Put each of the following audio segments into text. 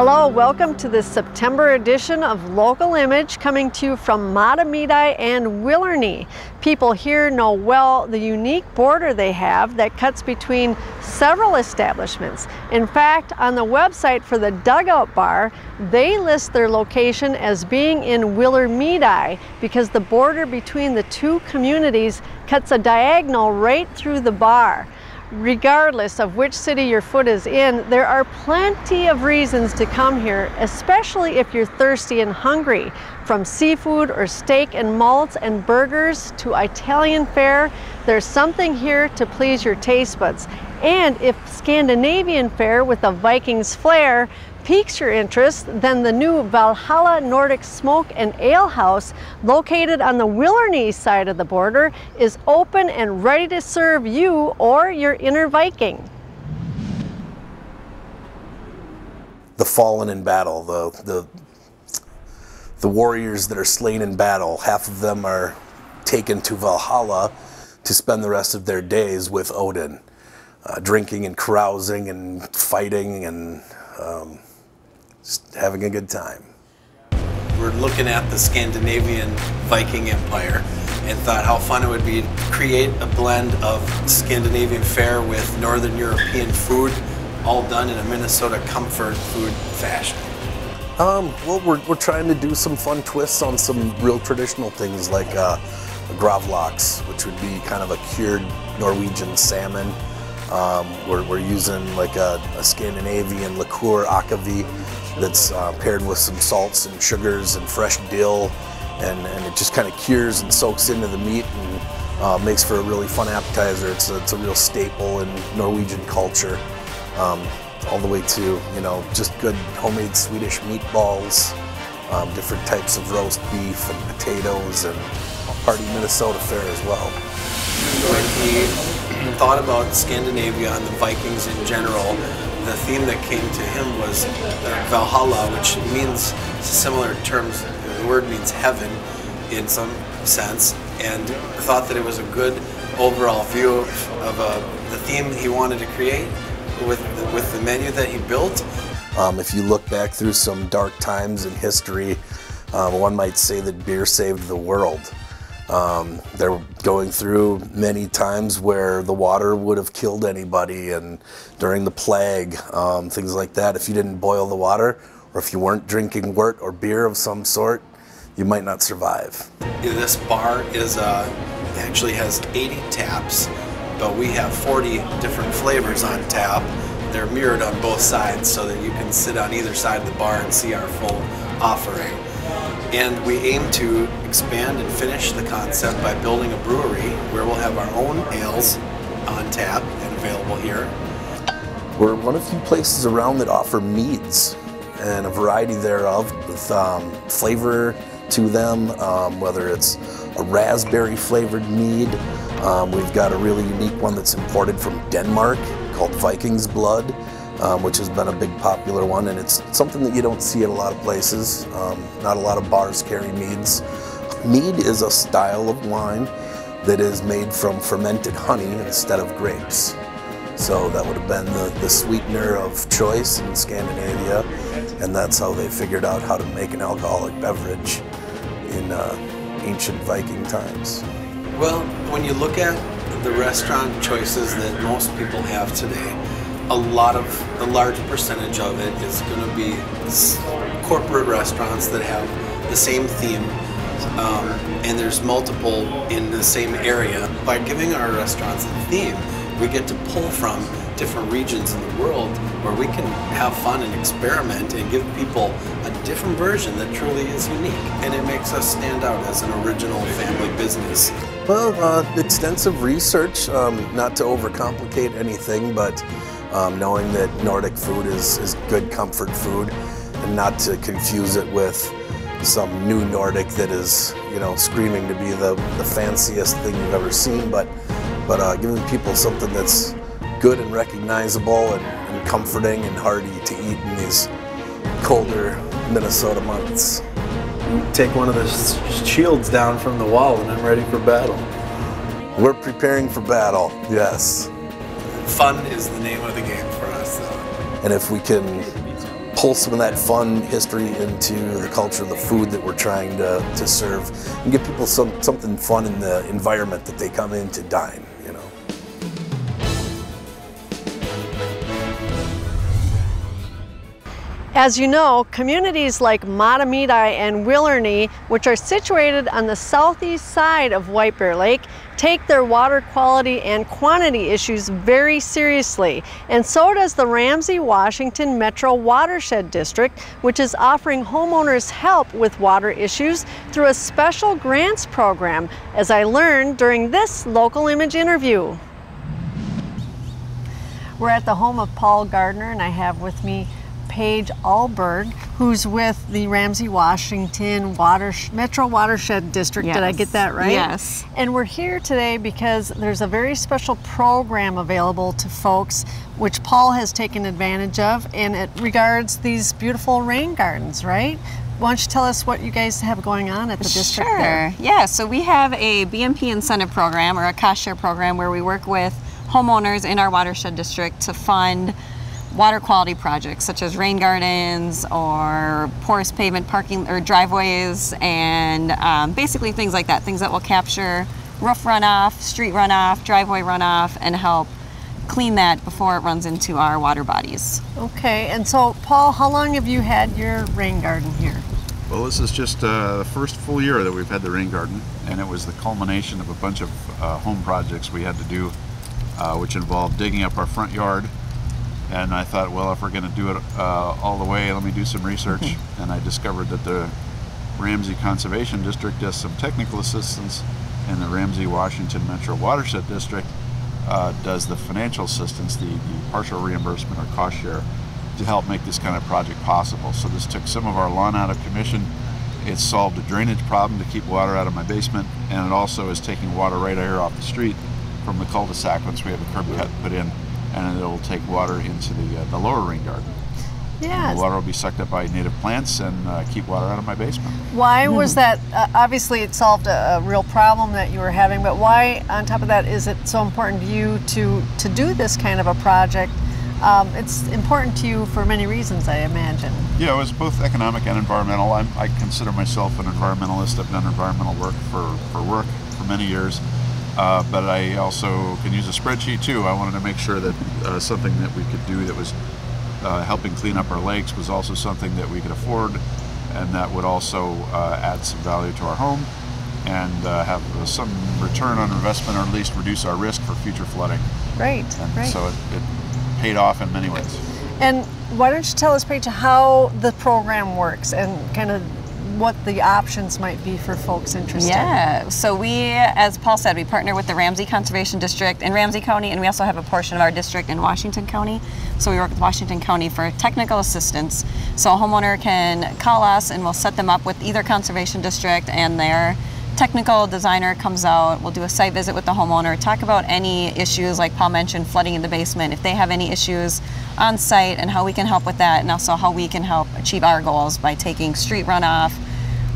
Hello, welcome to the September edition of Local Image coming to you from Mahtomedi and Willernie. People here know well the unique border they have that cuts between several establishments. In fact, on the website for the Dugout Bar, they list their location as being in Willarmedi because the border between the two communities cuts a diagonal right through the bar. Regardless of which city your foot is in, there are plenty of reasons to come here, especially if you're thirsty and hungry. From seafood or steak and malts and burgers to Italian fare, there's something here to please your taste buds. And if Scandinavian fare with a Vikings flair piques your interest, then the new Valhalla Nordic Smoke and Ale House, located on the Willernie side of the border, is open and ready to serve you or your inner Viking. The fallen in battle, the, the, the warriors that are slain in battle, half of them are taken to Valhalla to spend the rest of their days with Odin, uh, drinking and carousing and fighting and um, just having a good time. We're looking at the Scandinavian Viking Empire and thought how fun it would be to create a blend of Scandinavian fare with Northern European food, all done in a Minnesota comfort food fashion. Um, well, we're, we're trying to do some fun twists on some real traditional things like uh, gravlax, which would be kind of a cured Norwegian salmon. Um, we're, we're using like a, a Scandinavian liqueur akavit that's uh, paired with some salts and sugars and fresh dill and, and it just kind of cures and soaks into the meat and uh, makes for a really fun appetizer. It's a, it's a real staple in Norwegian culture. Um, all the way to, you know, just good homemade Swedish meatballs, um, different types of roast beef and potatoes and hearty Minnesota fare as well. Thought about Scandinavia and the Vikings in general, the theme that came to him was Valhalla, which means similar terms. The word means heaven in some sense, and thought that it was a good overall view of, of uh, the theme he wanted to create with the, with the menu that he built. Um, if you look back through some dark times in history, um, one might say that beer saved the world. Um, they're going through many times where the water would have killed anybody, and during the plague, um, things like that. If you didn't boil the water, or if you weren't drinking wort or beer of some sort, you might not survive. This bar is uh, actually has 80 taps, but we have 40 different flavors on tap. They're mirrored on both sides so that you can sit on either side of the bar and see our full offering. And we aim to expand and finish the concept by building a brewery where we'll have our own ales on tap and available here. We're one of few places around that offer meads and a variety thereof with um, flavor to them, um, whether it's a raspberry flavored mead. Um, we've got a really unique one that's imported from Denmark called Viking's Blood um, which has been a big popular one, and it's something that you don't see at a lot of places. Um, not a lot of bars carry meads. Mead is a style of wine that is made from fermented honey instead of grapes. So that would have been the, the sweetener of choice in Scandinavia, and that's how they figured out how to make an alcoholic beverage in uh, ancient Viking times. Well, when you look at the restaurant choices that most people have today, a lot of the large percentage of it is going to be corporate restaurants that have the same theme um, and there's multiple in the same area. By giving our restaurants a theme we get to pull from different regions in the world where we can have fun and experiment and give people a different version that truly is unique. And it makes us stand out as an original family business. Well uh, extensive research um, not to overcomplicate anything but um, knowing that Nordic food is, is good comfort food and not to confuse it with some new Nordic that is, you know, screaming to be the, the fanciest thing you've ever seen, but, but uh, giving people something that's good and recognizable and, and comforting and hearty to eat in these colder Minnesota months. Take one of the shields down from the wall and I'm ready for battle. We're preparing for battle, yes fun is the name of the game for us. And if we can pull some of that fun history into the culture, the food that we're trying to, to serve, and give people some something fun in the environment that they come in to dine. You know. As you know, communities like Mahtomedi and Willernie, which are situated on the southeast side of White Bear Lake, take their water quality and quantity issues very seriously. And so does the Ramsey Washington Metro Watershed District, which is offering homeowners help with water issues through a special grants program, as I learned during this local image interview. We're at the home of Paul Gardner, and I have with me Paige Alberg, who's with the Ramsey Washington Water Metro Watershed District. Yes. Did I get that right? Yes. And we're here today because there's a very special program available to folks, which Paul has taken advantage of, and it regards these beautiful rain gardens, right? Why don't you tell us what you guys have going on at the district Sure. there? Yeah, so we have a BMP incentive program or a cost share program where we work with homeowners in our watershed district to fund water quality projects such as rain gardens or porous pavement parking or driveways and um, basically things like that things that will capture roof runoff street runoff driveway runoff and help clean that before it runs into our water bodies Okay, and so Paul, how long have you had your rain garden here? Well, this is just uh, the first full year that we've had the rain garden, and it was the culmination of a bunch of uh, home projects we had to do, uh, which involved digging up our front yard. And I thought, well, if we're going to do it uh, all the way, let me do some research. and I discovered that the Ramsey Conservation District does some technical assistance, and the Ramsey Washington Metro Watershed District uh, does the financial assistance, the, the partial reimbursement or cost share, to help make this kind of project possible. So this took some of our lawn out of commission. It solved a drainage problem to keep water out of my basement, and it also is taking water right here off the street from the cul-de-sac once we have a curb cut put in, and it'll take water into the, uh, the lower rain garden. Yeah. The water will be sucked up by native plants and uh, keep water out of my basement. Why was that? Uh, obviously, it solved a, a real problem that you were having, but why, on top of that, is it so important to you to to do this kind of a project? Um, it's important to you for many reasons, I imagine. Yeah, it was both economic and environmental. I'm, I consider myself an environmentalist. I've done environmental work for, for work for many years, uh, but I also can use a spreadsheet too. I wanted to make sure that uh, something that we could do that was uh, helping clean up our lakes was also something that we could afford, and that would also uh, add some value to our home and uh, have some return on investment, or at least reduce our risk for future flooding. Right, And right. so it, it paid off in many ways. and why don't you tell us, Paige, how the program works and kind of what the options might be for folks interested? Yeah. So we, as Paul said, we partner with the Ramsey Conservation District in Ramsey County, and we also have a portion of our district in Washington County. So we work with Washington County for technical assistance. So a homeowner can call us, and we'll set them up with either conservation district and their technical designer comes out. We'll do a site visit with the homeowner, talk about any issues like Paul mentioned, flooding in the basement. If they have any issues on site, and how we can help with that, and also how we can help achieve our goals by taking street runoff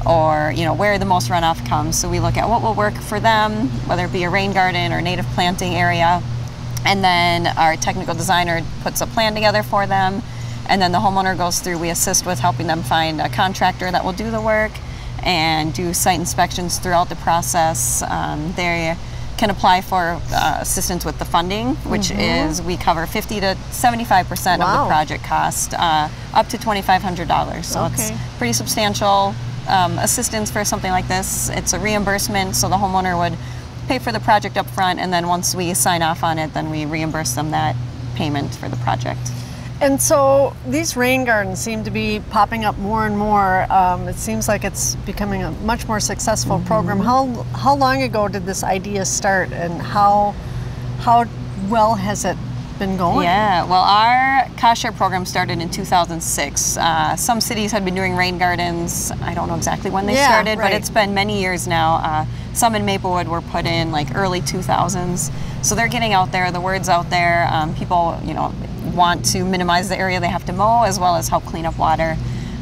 or you know where the most runoff comes. So we look at what will work for them, whether it be a rain garden or native planting area, and then our technical designer puts a plan together for them, and then the homeowner goes through. We assist with helping them find a contractor that will do the work and do site inspections throughout the process. Um, they can apply for uh, assistance with the funding, which is we cover 50 to 75 percent of the project cost, uh, up to $2,500. So Okay. it's pretty substantial um, assistance for something like this. It's a reimbursement, so the homeowner would pay for the project up front, and then once we sign off on it, then we reimburse them that payment for the project. And so these rain gardens seem to be popping up more and more. Um, it seems like it's becoming a much more successful Mm-hmm. program. How how long ago did this idea start, and how how well has it been going? Yeah, well, our cost share program started in 2006. Uh, some cities had been doing rain gardens. I don't know exactly when they Yeah, started, right. but it's been many years now. Uh, some in Maplewood were put in like early 2000s. So they're getting out there. The word's out there. Um, people, you know, want to minimize the area they have to mow as well as help clean up water.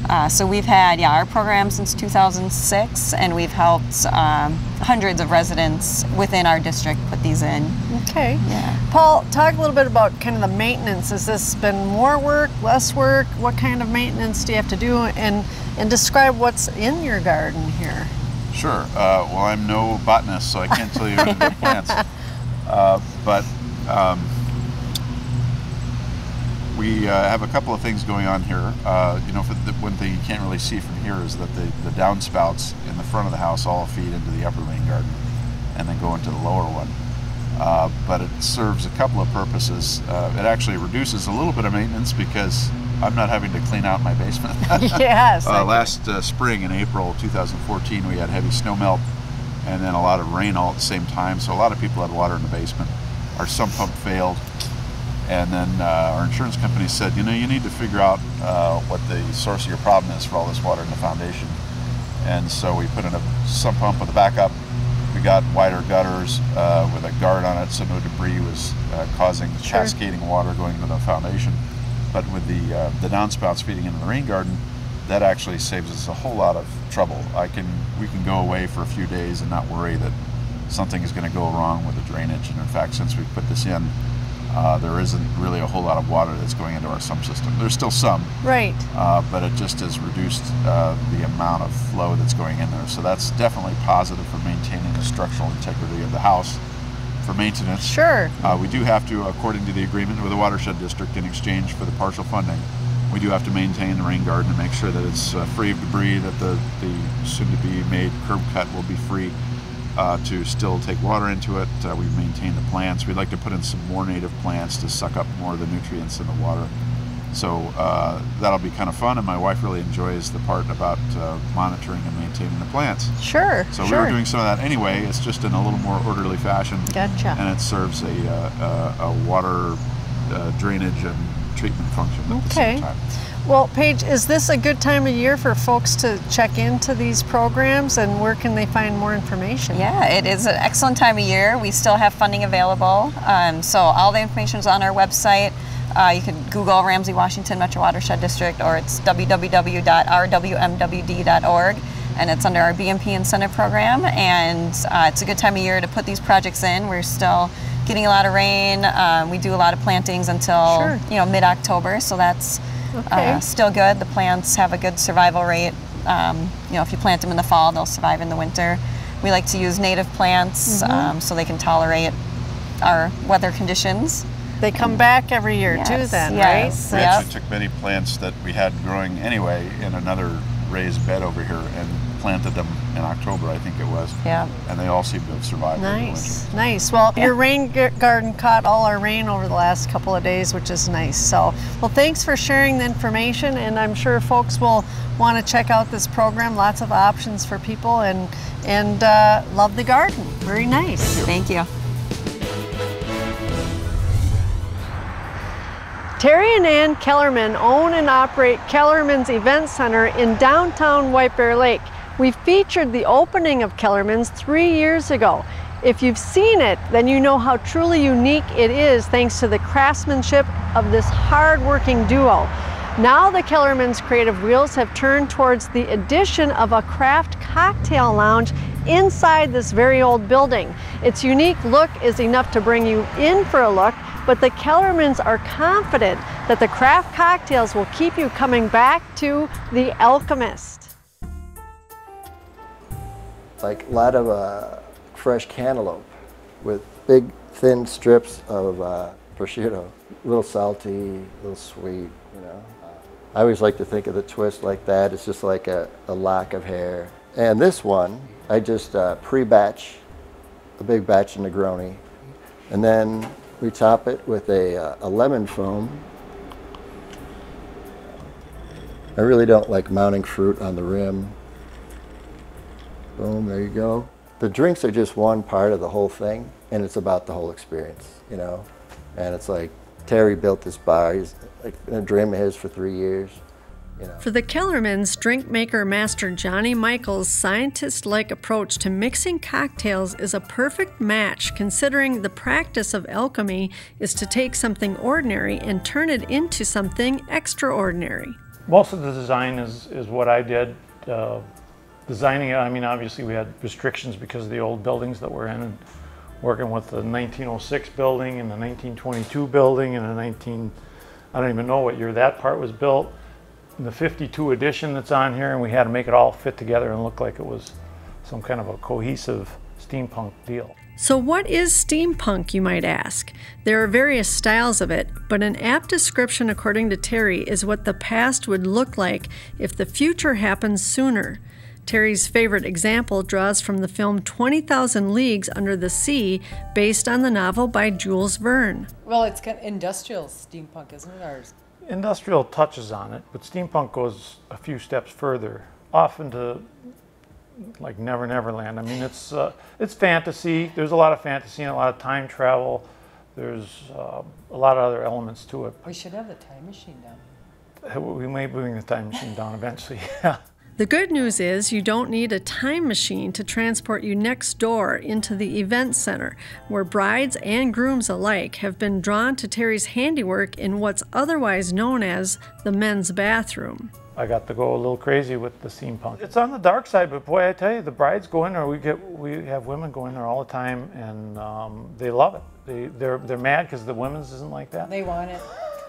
Uh, so we've had, yeah, our program since 2006, and we've helped um, hundreds of residents within our district put these in. Okay. Yeah. Paul, talk a little bit about kind of the maintenance. Has this been more work, less work? What kind of maintenance do you have to do? And and describe what's in your garden here. Sure. Uh, well, I'm no botanist, so I can't tell you the plants. Uh, but um, we uh, have a couple of things going on here. Uh, you know, the, one thing you can't really see from here is that the, the downspouts in the front of the house all feed into the upper rain garden and then go into the lower one. Uh, but it serves a couple of purposes. Uh, it actually reduces a little bit of maintenance because I'm not having to clean out my basement. yes. uh, last uh, spring in April 2014, we had heavy snow melt and then a lot of rain all at the same time. So a lot of people had water in the basement. Our sump pump failed. And then uh, our insurance company said, you know, you need to figure out uh, what the source of your problem is for all this water in the foundation. And so we put in a sump pump with a backup we got wider gutters uh, with a guard on it so no debris was uh, causing sure. cascading water going into the foundation. But with the, uh, the downspouts feeding into the rain garden, that actually saves us a whole lot of trouble. I can, we can go away for a few days and not worry that something is going to go wrong with the drainage. And in fact, since we put this in, uh, there isn't really a whole lot of water that's going into our sump system. There's still some, right? Uh, but it just has reduced uh, the amount of flow that's going in there. So that's definitely positive for maintaining the structural integrity of the house. For maintenance, sure. Uh, we do have to, according to the agreement with the watershed district, in exchange for the partial funding, we do have to maintain the rain garden and make sure that it's uh, free of debris, that the, the soon-to-be made curb cut will be free uh, to still take water into it. Uh, we maintain the plants. We'd like to put in some more native plants to suck up more of the nutrients in the water. So uh, that'll be kind of fun, and my wife really enjoys the part about uh, monitoring and maintaining the plants. Sure. So sure. we were doing some of that anyway. It's just in a little more orderly fashion. Gotcha. And it serves a, uh, a, a water uh, drainage and treatment function at okay. the same time. Well, Paige, is this a good time of year for folks to check into these programs and where can they find more information? Yeah, it is an excellent time of year. We still have funding available. Um, so all the information is on our website. Uh, you can Google Ramsey Washington Metro Watershed District or it's www.rwmwd.org and it's under our BMP incentive program and uh, it's a good time of year to put these projects in. We're still getting a lot of rain. Um, we do a lot of plantings until sure. you know mid-October, so that's Okay. Uh, still good. The plants have a good survival rate. Um, you know, if you plant them in the fall, they'll survive in the winter. We like to use native plants Mhm. um, so they can tolerate our weather conditions. They come back every year too, Yes, then, yes. We? Yep. actually took many plants that we had growing anyway in another raised bed over here and planted them in October, I think it was. Yeah. And they all seem to have survived Nice, nice. Well, Yeah. your rain garden caught all our rain over the last couple of days, which is nice. So, well, thanks for sharing the information, and I'm sure folks will want to check out this program. Lots of options for people, and and uh, love the garden. Very nice. Thank you. Terry and Ann Kellerman own and operate Kellerman's Event Center in downtown White Bear Lake. We featured the opening of Kellerman's three years ago. If you've seen it, then you know how truly unique it is thanks to the craftsmanship of this hard-working duo. Now the Kellerman's creative wheels have turned towards the addition of a craft cocktail lounge inside this very old building. Its unique look is enough to bring you in for a look, but the Kellermans are confident that the craft cocktails will keep you coming back to The Alchemist. Like a lot of uh, fresh cantaloupe with big thin strips of uh, prosciutto. A little salty, a little sweet, you know. I always like to think of the twist like that. It's just like a, a lock of hair. And this one, I just uh, pre-batch a big batch of Negroni. And then we top it with a, uh, a lemon foam. I really don't like mounting fruit on the rim. Boom, there you go. The drinks are just one part of the whole thing, and it's about the whole experience, you know? And it's like, Terry built this bar, he's like a dream of his for three years, you know? For the Kellermans, drink maker master Johnny Michaels' scientist like approach to mixing cocktails is a perfect match considering the practice of alchemy is to take something ordinary and turn it into something extraordinary. Most of the design is, is what I did. Uh, designing it, I mean, obviously we had restrictions because of the old buildings that we're in and working with the 1906 building and the 1922 building and the 19, I don't even know what year that part was built. And the 52 edition that's on here and we had to make it all fit together and look like it was some kind of a cohesive steampunk deal. So, what is steampunk, you might ask? There are various styles of it, but an apt description, according to Terry, is what the past would look like if the future happens sooner. Terry's favorite example draws from the film 20,000 Leagues Under the Sea, based on the novel by Jules Verne. Well, it's kind of industrial steampunk, isn't it? Or Industrial touches on it, but steampunk goes a few steps further, off into like Never Never Land. I mean, it's uh, it's fantasy. There's a lot of fantasy and a lot of time travel. There's uh, a lot of other elements to it. we should have the time machine down. We may bring the time machine down eventually. Yeah. The good news is you don't need a time machine to transport you next door into the event center, where brides and grooms alike have been drawn to Terry's handiwork in what's otherwise known as the men's bathroom. I got to go a little crazy with the steampunk. It's on the dark side, but boy, I tell you, the brides go in there. We get we have women go in there all the time, and um, they love it. They they're they're mad because the women's isn't like that. They want it.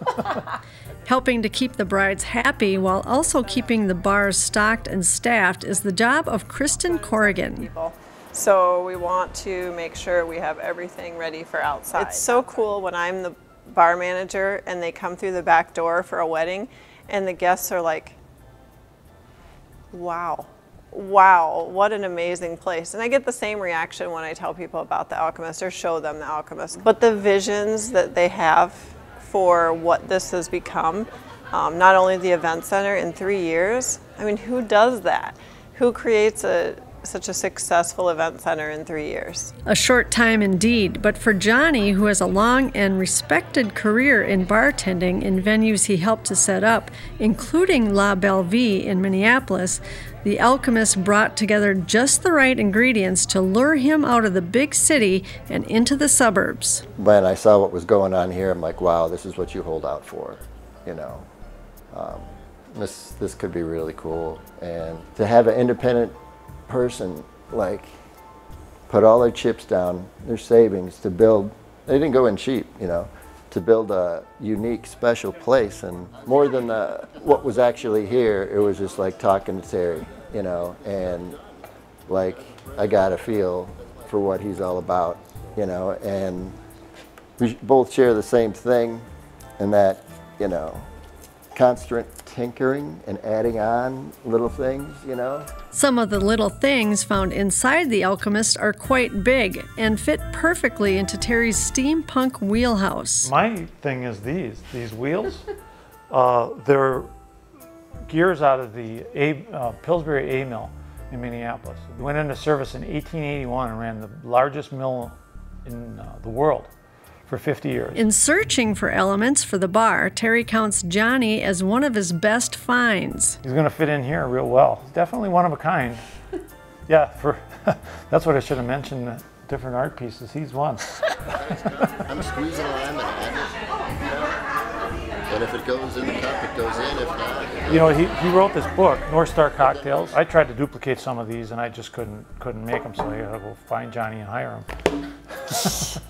Helping to keep the brides happy while also keeping the bars stocked and staffed is the job of Kristen Corrigan. So we want to make sure we have everything ready for outside. It's so cool when I'm the bar manager and they come through the back door for a wedding and the guests are like, wow, wow, what an amazing place. And I get the same reaction when I tell people about the Alchemist or show them the Alchemist. But the visions that they have for what this has become, um, not only the event center in three years, I mean, who does that? Who creates a such a successful event center in three years? A short time indeed, but for Johnny, who has a long and respected career in bartending in venues he helped to set up, including La Belle Vie in Minneapolis, the alchemist brought together just the right ingredients to lure him out of the big city and into the suburbs. When I saw what was going on here, I'm like, wow, this is what you hold out for, you know. Um, this this could be really cool, and to have an independent person like put all their chips down, their savings to build. They didn't go in cheap, you know, to build a unique, special place. And more than what was actually here, it was just like talking to Terry, you know, and like I got a feel for what he's all about, you know, and we both share the same thing, and that, you know, constant tinkering and adding on little things, you know. Some of the little things found inside the alchemist are quite big and fit perfectly into Terry's steampunk wheelhouse. My thing is these these wheels. uh, they're gears out of the A, uh, Pillsbury A mill in Minneapolis. It went into service in 1881 and ran the largest mill in uh, the world for 50 years. In searching for elements for the bar, Terry counts Johnny as one of his best finds. He's going to fit in here real well. He's definitely one of a kind. yeah, for that's what I should have mentioned. the Different art pieces. He's one. I'm squeezing a lemon, and if it goes in the cup, it goes in. If not, You know, he, he wrote this book, North Star Cocktails. I tried to duplicate some of these, and I just couldn't couldn't make them. So I got to go find Johnny and hire him.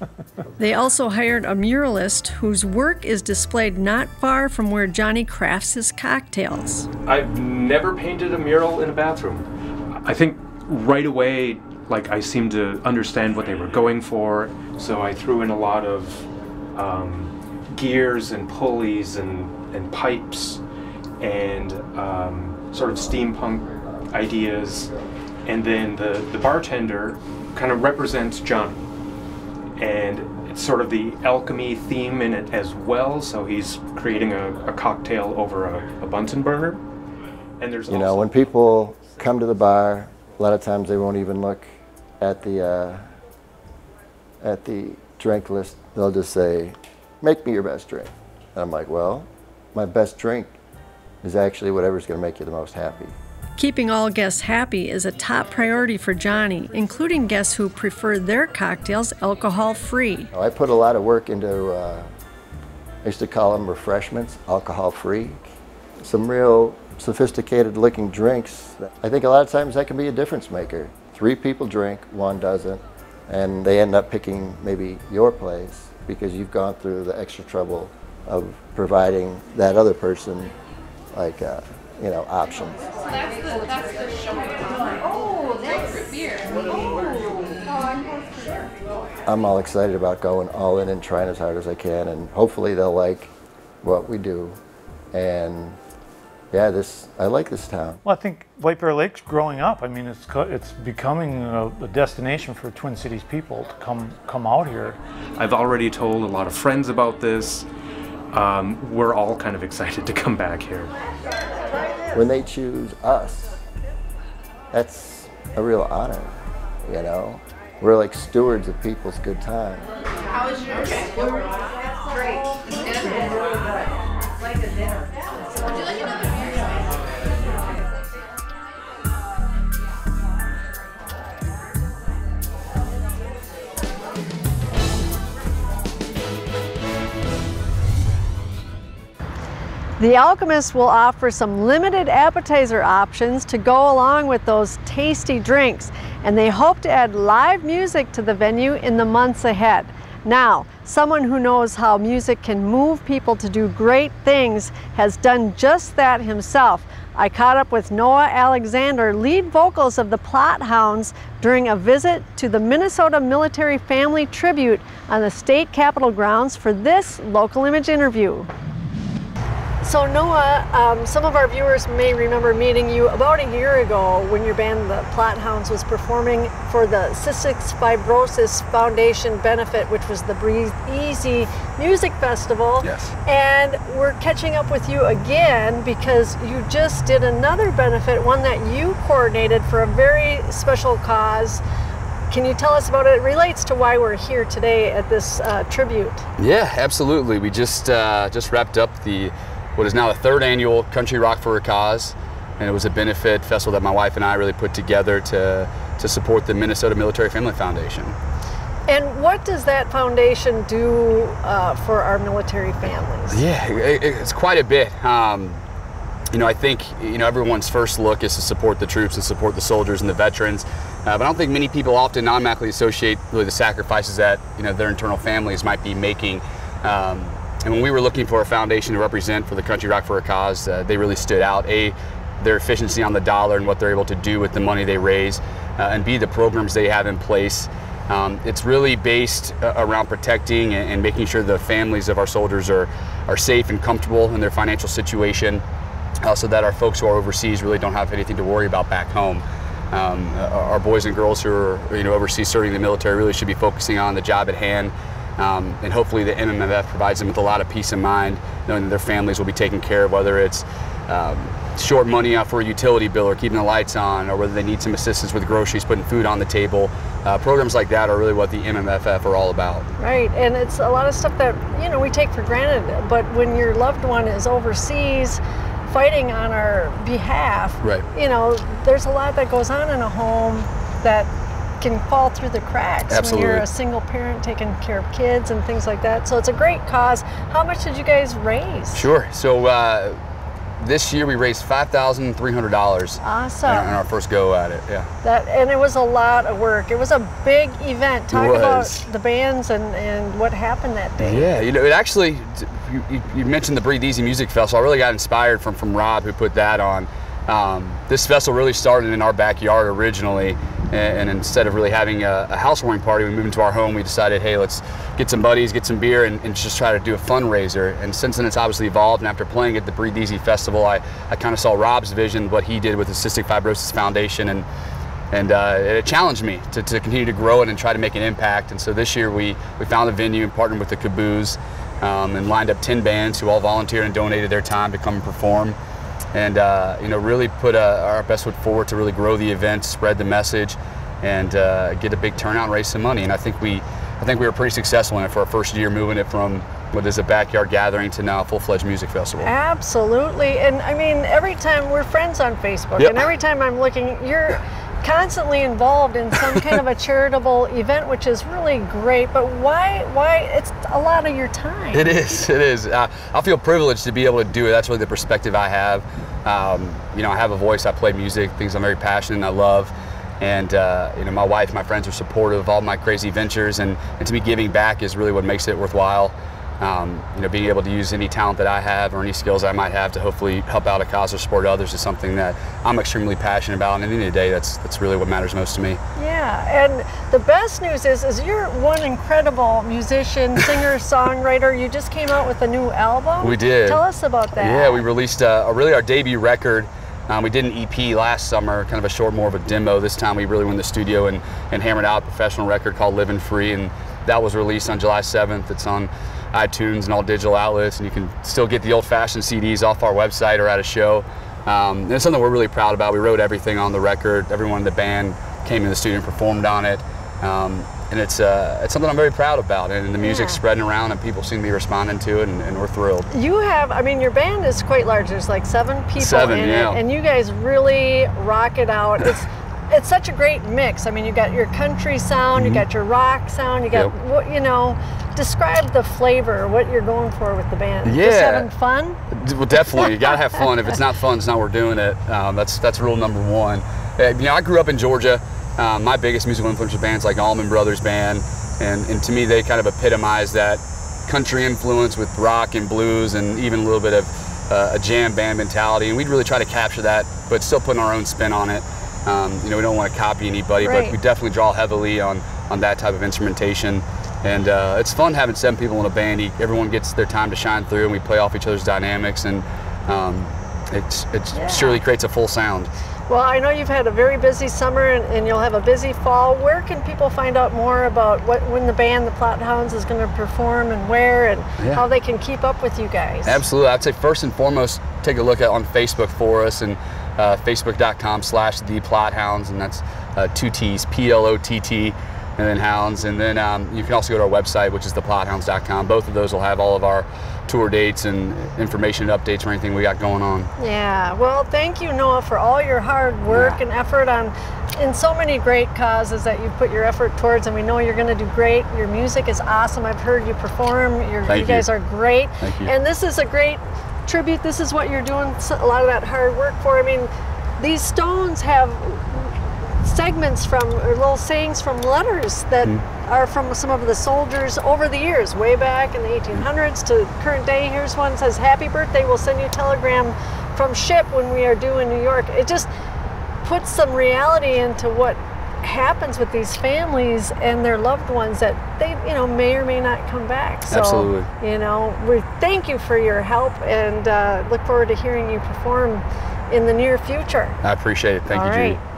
They also hired a muralist whose work is displayed not far from where Johnny crafts his cocktails. I've never painted a mural in a bathroom. I think right away, like I seemed to understand what they were going for, so I threw in a lot of um, gears and pulleys and, and pipes and um, sort of steampunk ideas. And then the, the bartender kind of represents Johnny. And it's sort of the alchemy theme in it as well, so he's creating a, a cocktail over a, a Bunsen burner. And there's you know, when people come to the bar, a lot of times they won't even look at the uh, at the drink list. They'll just say, "Make me your best drink." And I'm like, "Well, my best drink is actually whatever's going to make you the most happy." Keeping all guests happy is a top priority for Johnny, including guests who prefer their cocktails alcohol free. I put a lot of work into. Uh, I used to call them refreshments, alcohol free, some real sophisticated looking drinks. I think a lot of times that can be a difference maker. Three people drink, one doesn't, and they end up picking maybe your place because you've gone through the extra trouble of providing that other person like uh, you know options. So that's the that's the show. Oh, that's beer. Oh. I'm all excited about going all in and trying as hard as I can, and hopefully they'll like what we do. And yeah, this I like this town. Well, I think White Bear Lake's growing up. I mean, it's it's becoming a, a destination for Twin Cities people to come come out here. I've already told a lot of friends about this. Um, we're all kind of excited to come back here. When they choose us, that's a real honor. You know, we're like stewards of people's good time. How was yours? Great. It's good. Like a dinner. The Alchemist will offer some limited appetizer options to go along with those tasty drinks, and they hope to add live music to the venue in the months ahead. Now, someone who knows how music can move people to do great things has done just that himself. I caught up with Noah Alexander, lead vocals of the Plott Hounds, during a visit to the Minnesota Military Family Tribute on the state capitol grounds for this local image interview. So Noah, um, some of our viewers may remember meeting you about a year ago when your band, the Plott Hounds, was performing for the Cystic Fibrosis Foundation benefit, which was the Breathe Easy Music Festival. Yes. And we're catching up with you again because you just did another benefit, one that you coordinated for a very special cause. Can you tell us about it? It relates to why we're here today at this uh, tribute. Yeah, absolutely. We just uh, just wrapped up the what is now the third annual Country Rock for a Cause, and it was a benefit festival that my wife and I really put together to to support the Minnesota Military Family Foundation. And what does that foundation do uh, for our military families? Yeah, it, it's quite a bit. Um, you know, I think you know everyone's first look is to support the troops and support the soldiers and the veterans, uh, but I don't think many people often automatically associate really the sacrifices that you know their internal families might be making. Um, and when we were looking for a foundation to represent for the Country Rock for a Cause, uh, they really stood out. A, their efficiency on the dollar and what they're able to do with the money they raise, uh, and B, the programs they have in place. Um, it's really based uh, around protecting and, and, making sure the families of our soldiers are, are safe and comfortable in their financial situation, uh, so that our folks who are overseas really don't have anything to worry about back home. Um, our boys and girls who are you know overseas serving the military really should be focusing on the job at hand um, and hopefully the MMFF provides them with a lot of peace of mind, knowing that their families will be taken care of, whether it's um, short money out for a utility bill or keeping the lights on, or whether they need some assistance with groceries, putting food on the table. Uh, programs like that are really what the MMFF are all about. Right, and it's a lot of stuff that you know we take for granted, but when your loved one is overseas fighting on our behalf, right. you know, there's a lot that goes on in a home that can fall through the cracks Absolutely. when you're a single parent taking care of kids and things like that. So it's a great cause. How much did you guys raise? Sure. So uh, this year we raised five thousand three hundred dollars. Awesome. In our, first go at it. Yeah. That and it was a lot of work. It was a big event. Talk about the bands and and what happened that day. Yeah. You know, it actually. You, you mentioned the Breathe Easy Music Festival. I really got inspired from from Rob who put that on. Um, this festival really started in our backyard originally, and, instead of really having a, a, housewarming party, we moved into our home. We decided, hey, let's get some buddies, get some beer, and, and, just try to do a fundraiser. And since then, it's obviously evolved. And after playing at the Breathe Easy Festival, I, I kind of saw Rob's vision, what he did with the Cystic Fibrosis Foundation, and and uh, it challenged me to, to continue to grow it and try to make an impact. And so this year, we we found a venue and partnered with the Caboose, um, and lined up 10 bands who all volunteered and donated their time to come and perform and uh, you know really put uh, our best foot forward to really grow the event, spread the message, and uh, get a big turnout and raise some money. And I think we, I think we were pretty successful in it for our first year, moving it from what is a backyard gathering to now a full-fledged music festival. Absolutely, and I mean every time we're friends on Facebook, yep. and every time I'm looking, you're constantly involved in some kind of a charitable event, which is really great. But why? Why? It's a lot of your time. It is. It is. Uh, I feel privileged to be able to do it. That's really the perspective I have. Um, you know, I have a voice. I play music, things I'm very passionate and I love. And uh, you know, my wife, my friends are supportive of all my crazy ventures, and, and to be giving back is really what makes it worthwhile. Um, you know, being able to use any talent that I have or any skills I might have to hopefully help out a cause or support others is something that I'm extremely passionate about. And at the end of the day, that's that's really what matters most to me. Yeah, and the best news is, is you're one incredible musician, singer, songwriter. You just came out with a new album. We did. Tell us about that. Yeah, we released uh, a, really our debut record. Um, we did an EP last summer, kind of a short, more of a demo. This time we really went in the studio and, and hammered out a professional record called Living Free, and that was released on July 7th. It's on iTunes and all digital outlets, and you can still get the old-fashioned CDs off our website or at a show. Um, it's something we're really proud about. We wrote everything on the record. Everyone in the band came in the studio and performed on it. Um, and it's uh, it's something I'm very proud about, and the music's Yeah. spreading around, and people seem to be responding to it, and, and we're thrilled. You have, I mean, your band is quite large. There's like seven people Seven, in yeah. it, and you guys really rock it out. It's it's such a great mix. I mean, you got your country sound, you got your rock sound, you got Mm-hmm. Yep. what you know. Describe the flavor, what you're going for with the band. Yeah, Just having fun. Well, definitely, you gotta have fun. If it's not fun, it's not worth doing it. Um, that's that's rule number one. Uh, you know, I grew up in Georgia. Um, my biggest musical influence are bands like Allman Brothers Band, and, and to me, they kind of epitomize that country influence with rock and blues, and even a little bit of uh, a jam band mentality. And we'd really try to capture that, but still putting our own spin on it. Um, you know, we don't want to copy anybody, Right. but we definitely draw heavily on on that type of instrumentation. And uh, it's fun having seven people in a band. Everyone gets their time to shine through, and we play off each other's dynamics, and um, it's it Yeah. surely creates a full sound. Well, I know you've had a very busy summer and, and you'll have a busy fall. Where can people find out more about what when the band, the Plott Hounds, is going to perform and where and Yeah. how they can keep up with you guys? Absolutely. I'd say first and foremost, take a look at on Facebook for us and uh, facebook.com slash the plot hounds, and that's uh, two T's, P L O T T, and then hounds. And then um, you can also go to our website, which is theplotthounds.com. Both of those will have all of our tour dates and information and updates or anything we got going on. Yeah, well, thank you, Noah, for all your hard work and effort on in so many great causes that you've put your effort towards, and we know you're going to do great. Your music is awesome. I've heard you perform. Thank you guys are great, Thank you. and this is a great tribute. This is what you're doing a lot of that hard work for. I mean, these stones have segments from or little sayings from letters that Mm-hmm. are from some of the soldiers over the years, way back in the 1800s to current day. Here's one says, "Happy birthday! We'll send you a telegram from ship when we are due in New York." It just puts some reality into what happens with these families and their loved ones that they, you know, may or may not come back. So, Absolutely. you know, we thank you for your help and uh, look forward to hearing you perform in the near future. I appreciate it. Thank All you, Judy.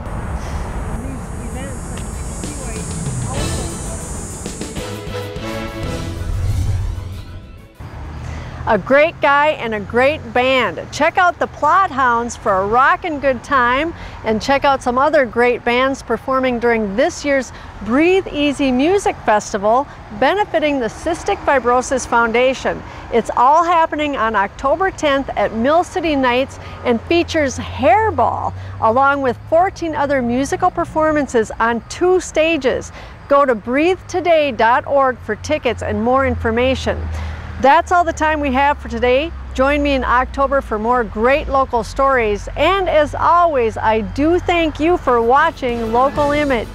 A great guy and a great band. Check out the Plott Hounds for a rockin' good time and check out some other great bands performing during this year's Breathe Easy Music Festival benefiting the Cystic Fibrosis Foundation. It's all happening on October 10th at Mill City Nights and features Hairball along with 14 other musical performances on two stages. Go to breathetoday.org for tickets and more information. That's all the time we have for today. Join me in October for more great local stories. And as always, I do thank you for watching Local Image.